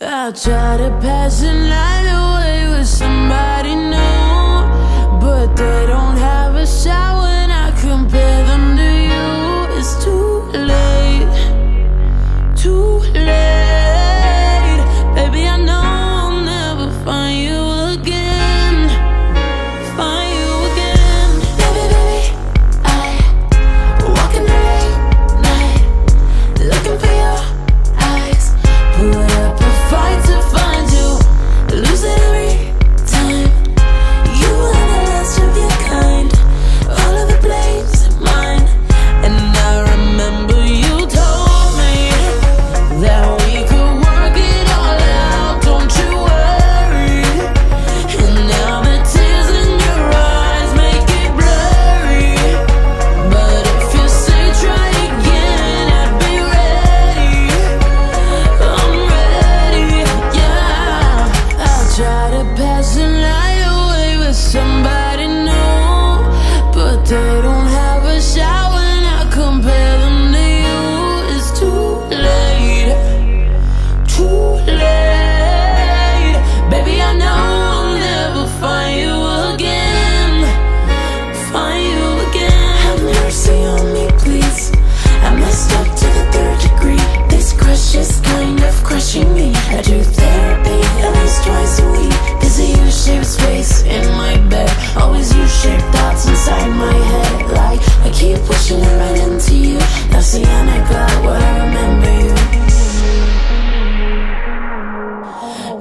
I'll try to pass the night away with somebody.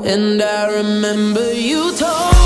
And I remember you told